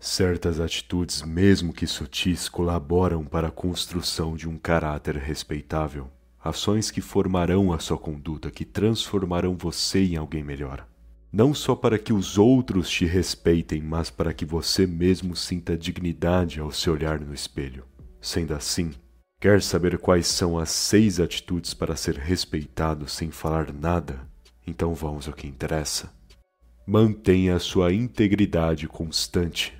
Certas atitudes, mesmo que sutis, colaboram para a construção de um caráter respeitável. Ações que formarão a sua conduta, que transformarão você em alguém melhor. Não só para que os outros te respeitem, mas para que você mesmo sinta dignidade ao se olhar no espelho. Sendo assim, quer saber quais são as seis atitudes para ser respeitado sem falar nada? Então vamos ao que interessa. Mantenha a sua integridade constante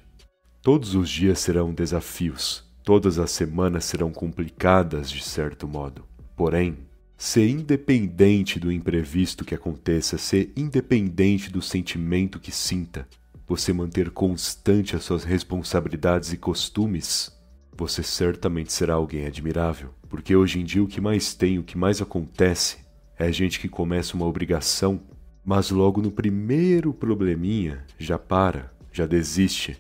Todos os dias serão desafios, todas as semanas serão complicadas de certo modo. Porém, ser independente do imprevisto que aconteça, ser independente do sentimento que sinta, você manter constante as suas responsabilidades e costumes, você certamente será alguém admirável. Porque hoje em dia o que mais tem, o que mais acontece, é gente que começa uma obrigação, mas logo no primeiro probleminha já para, já desiste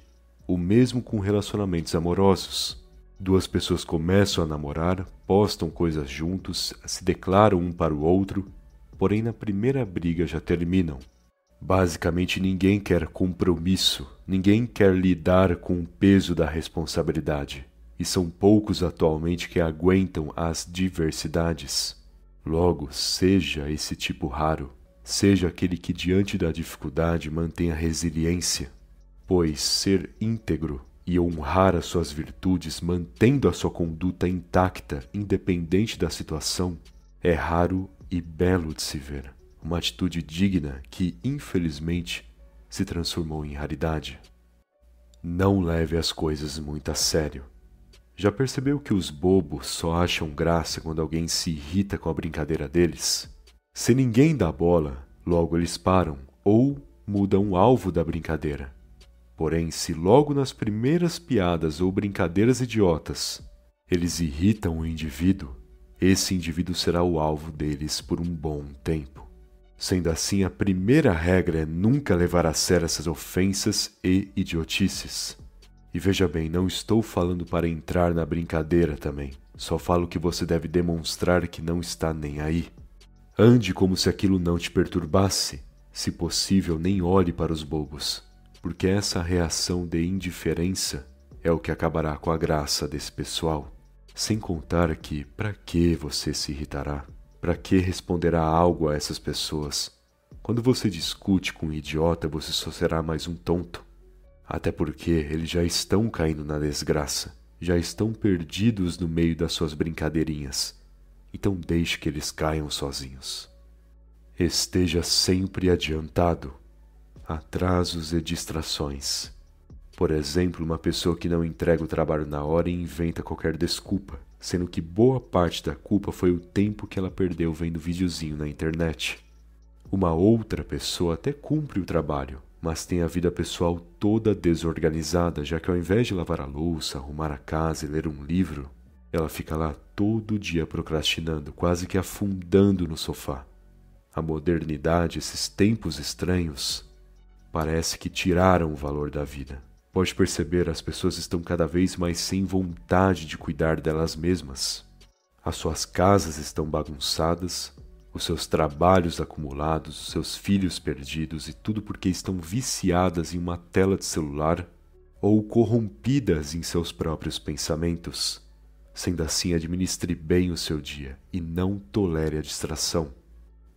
o mesmo com relacionamentos amorosos. Duas pessoas começam a namorar, postam coisas juntos, se declaram um para o outro, porém na primeira briga já terminam. Basicamente, ninguém quer compromisso, ninguém quer lidar com o peso da responsabilidade, e são poucos atualmente que aguentam as diversidades. Logo, seja esse tipo raro, seja aquele que diante da dificuldade mantém a resiliência, pois ser íntegro e honrar as suas virtudes, mantendo a sua conduta intacta, independente da situação, é raro e belo de se ver. Uma atitude digna que, infelizmente, se transformou em raridade. Não leve as coisas muito a sério. Já percebeu que os bobos só acham graça quando alguém se irrita com a brincadeira deles? Se ninguém dá bola, logo eles param ou mudam o alvo da brincadeira. Porém, se logo nas primeiras piadas ou brincadeiras idiotas eles irritam o indivíduo, esse indivíduo será o alvo deles por um bom tempo. Sendo assim, a primeira regra é nunca levar a sério essas ofensas e idiotices. E veja bem, não estou falando para entrar na brincadeira também. Só falo que você deve demonstrar que não está nem aí. Ande como se aquilo não te perturbasse. Se possível, nem olhe para os bobos porque essa reação de indiferença é o que acabará com a graça desse pessoal. Sem contar que, para que você se irritará? Para que responderá algo a essas pessoas? Quando você discute com um idiota, você só será mais um tonto. Até porque eles já estão caindo na desgraça, já estão perdidos no meio das suas brincadeirinhas. Então deixe que eles caiam sozinhos. Esteja sempre adiantado atrasos e distrações. Por exemplo, uma pessoa que não entrega o trabalho na hora e inventa qualquer desculpa, sendo que boa parte da culpa foi o tempo que ela perdeu vendo videozinho na internet. Uma outra pessoa até cumpre o trabalho, mas tem a vida pessoal toda desorganizada, já que ao invés de lavar a louça, arrumar a casa e ler um livro, ela fica lá todo dia procrastinando, quase que afundando no sofá. A modernidade, esses tempos estranhos, Parece que tiraram o valor da vida. Pode perceber, as pessoas estão cada vez mais sem vontade de cuidar delas mesmas. As suas casas estão bagunçadas, os seus trabalhos acumulados, os seus filhos perdidos e tudo porque estão viciadas em uma tela de celular ou corrompidas em seus próprios pensamentos. Sendo assim, administre bem o seu dia e não tolere a distração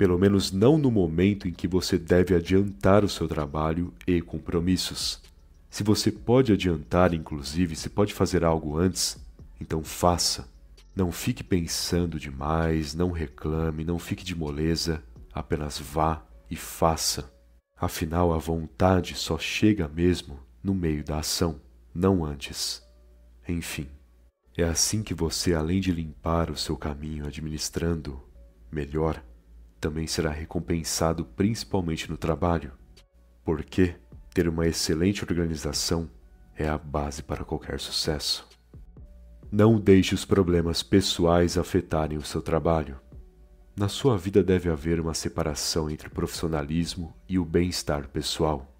pelo menos não no momento em que você deve adiantar o seu trabalho e compromissos. Se você pode adiantar, inclusive, se pode fazer algo antes, então faça. Não fique pensando demais, não reclame, não fique de moleza, apenas vá e faça. Afinal, a vontade só chega mesmo no meio da ação, não antes. Enfim, é assim que você, além de limpar o seu caminho administrando melhor, também será recompensado principalmente no trabalho, porque ter uma excelente organização é a base para qualquer sucesso. Não deixe os problemas pessoais afetarem o seu trabalho. Na sua vida deve haver uma separação entre o profissionalismo e o bem-estar pessoal.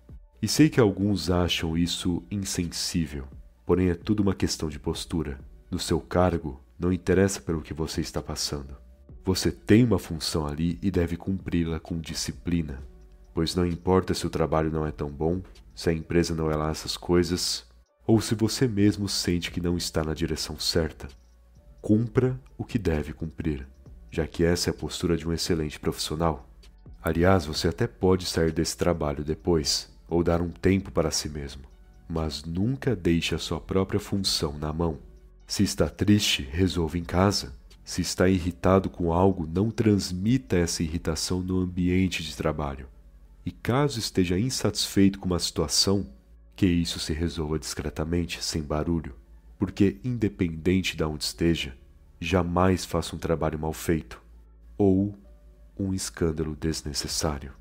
E sei que alguns acham isso insensível, porém é tudo uma questão de postura. No seu cargo, não interessa pelo que você está passando. Você tem uma função ali e deve cumpri-la com disciplina, pois não importa se o trabalho não é tão bom, se a empresa não é lá essas coisas, ou se você mesmo sente que não está na direção certa. Cumpra o que deve cumprir, já que essa é a postura de um excelente profissional. Aliás, você até pode sair desse trabalho depois, ou dar um tempo para si mesmo, mas nunca deixe a sua própria função na mão. Se está triste, resolva em casa. Se está irritado com algo, não transmita essa irritação no ambiente de trabalho. E caso esteja insatisfeito com uma situação, que isso se resolva discretamente, sem barulho, porque, independente de onde esteja, jamais faça um trabalho mal feito ou um escândalo desnecessário.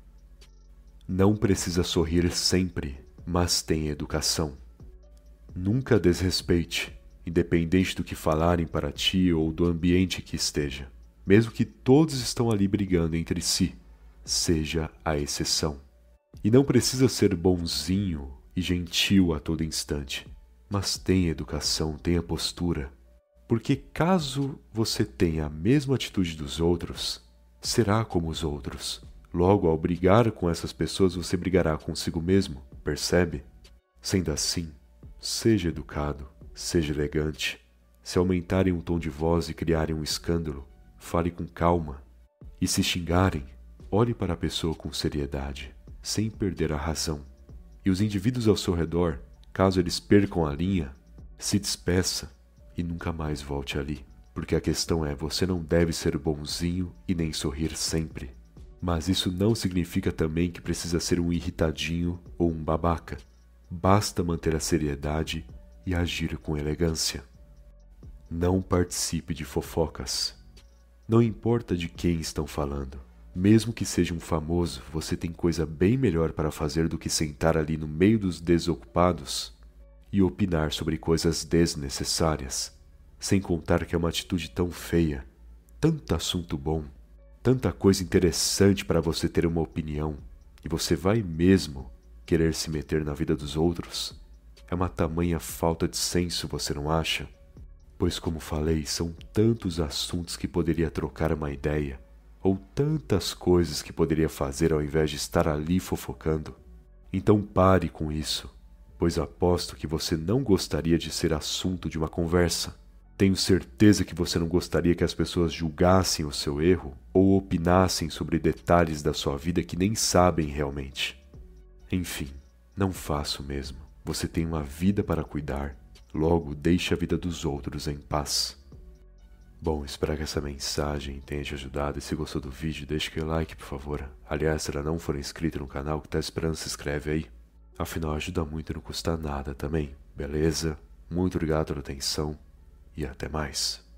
Não precisa sorrir sempre, mas tenha educação. Nunca desrespeite, independente do que falarem para ti ou do ambiente que esteja. Mesmo que todos estão ali brigando entre si, seja a exceção. E não precisa ser bonzinho e gentil a todo instante, mas tenha educação, tenha postura. Porque caso você tenha a mesma atitude dos outros, será como os outros. Logo, ao brigar com essas pessoas, você brigará consigo mesmo, percebe? Sendo assim, seja educado, seja elegante. Se aumentarem um tom de voz e criarem um escândalo, fale com calma. E se xingarem, olhe para a pessoa com seriedade, sem perder a razão. E os indivíduos ao seu redor, caso eles percam a linha, se despeça e nunca mais volte ali. Porque a questão é: você não deve ser bonzinho e nem sorrir sempre. Mas isso não significa também que precisa ser um irritadinho ou um babaca. Basta manter a seriedade e agir com elegância. Não participe de fofocas. Não importa de quem estão falando. Mesmo que seja um famoso, você tem coisa bem melhor para fazer do que sentar ali no meio dos desocupados e opinar sobre coisas desnecessárias, sem contar que é uma atitude tão feia, tanto assunto bom, tanta coisa interessante para você ter uma opinião, e você vai mesmo querer se meter na vida dos outros? É uma tamanha falta de senso, você não acha? Pois, como falei, são tantos assuntos que poderia trocar uma ideia ou tantas coisas que poderia fazer ao invés de estar ali fofocando. Então pare com isso, pois aposto que você não gostaria de ser assunto de uma conversa. Tenho certeza que você não gostaria que as pessoas julgassem o seu erro ou opinassem sobre detalhes da sua vida que nem sabem realmente. Enfim, não faço mesmo. Você tem uma vida para cuidar, logo deixe a vida dos outros em paz. Bom, espero que essa mensagem tenha te ajudado e se gostou do vídeo, deixe aquele like, por favor. Aliás, se ainda não for inscrito no canal, que tá esperando, se inscreve aí. Afinal, ajuda muito e não custa nada também, beleza? Muito obrigado pela atenção e até mais.